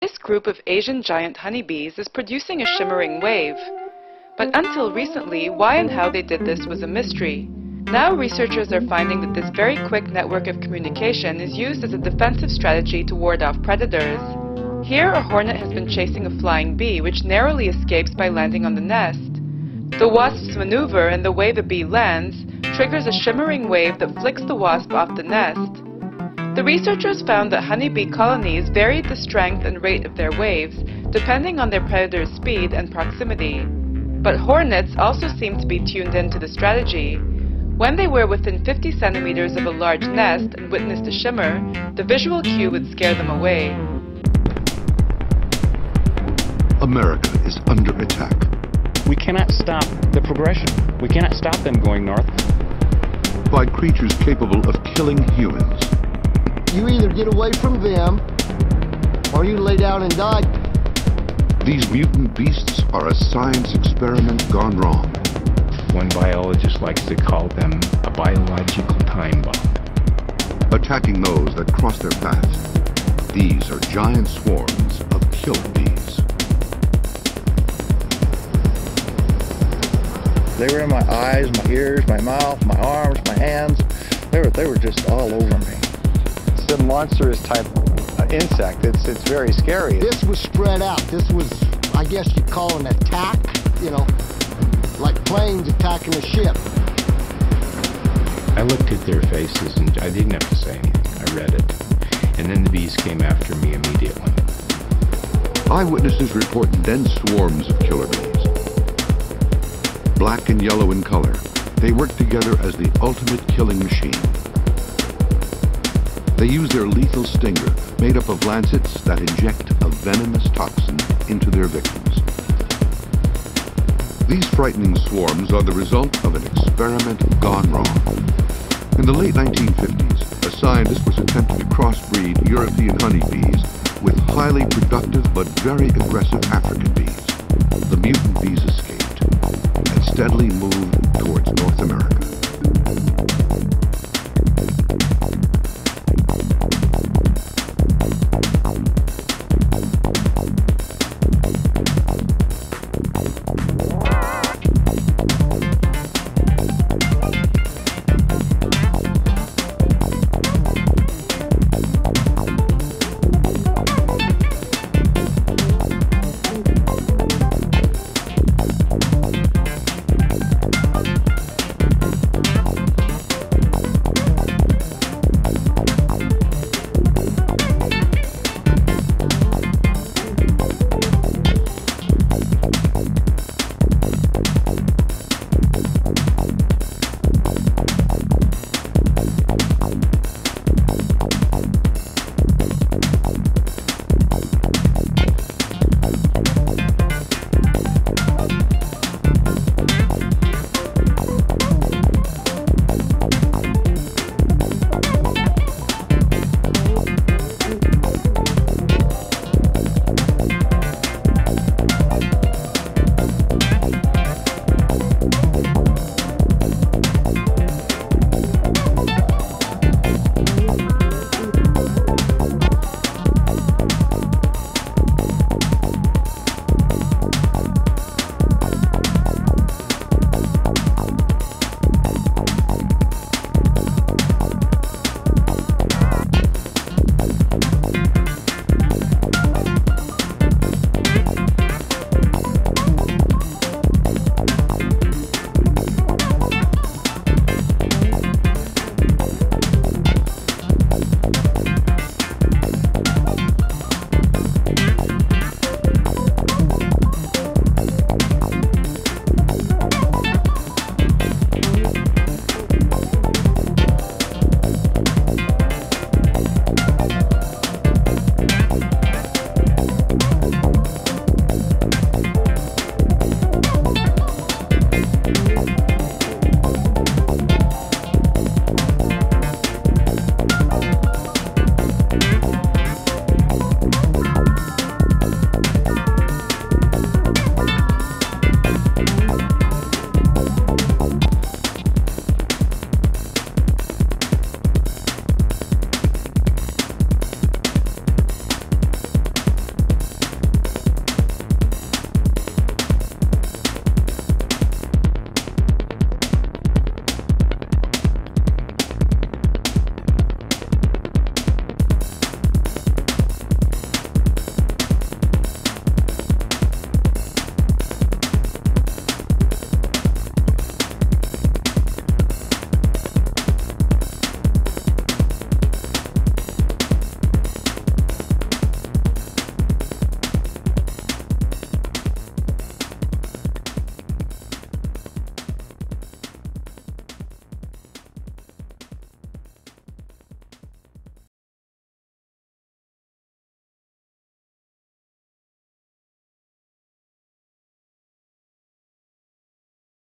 This group of Asian giant honeybees is producing a shimmering wave. But until recently, why and how they did this was a mystery. Now researchers are finding that this very quick network of communication is used as a defensive strategy to ward off predators. Here, a hornet has been chasing a flying bee, which narrowly escapes by landing on the nest. The wasp's maneuver and the way the bee lands triggers a shimmering wave that flicks the wasp off the nest. The researchers found that honeybee colonies varied the strength and rate of their waves depending on their predator's speed and proximity. But hornets also seem to be tuned into the strategy. When they were within 50 centimeters of a large nest and witnessed a shimmer, the visual cue would scare them away. America is under attack. We cannot stop the progression. We cannot stop them going north. By creatures capable of killing humans. You either get away from them, or you lay down and die. These mutant beasts are a science experiment gone wrong. One biologist likes to call them a biological time bomb. Attacking those that cross their paths. These are giant swarms of killer bees. They were in my eyes, my ears, my mouth, my arms, my hands. They were, they were just all over me. It's a monstrous type of insect. It's, it's very scary. This was spread out. This was, I guess you'd call an attack, you know, like planes attacking a ship. I looked at their faces and I didn't have to say anything. I read it. And then the bees came after me immediately. Eyewitnesses report dense swarms of killer bees. Black and yellow in color, they work together as the ultimate killing machine. They use their lethal stinger, made up of lancets that inject a venomous toxin into their victims. These frightening swarms are the result of an experiment gone wrong. In the late 1950s, a scientist was attempting to crossbreed European honeybees with highly productive but very aggressive African bees. The mutant bees escaped and steadily moved towards North America.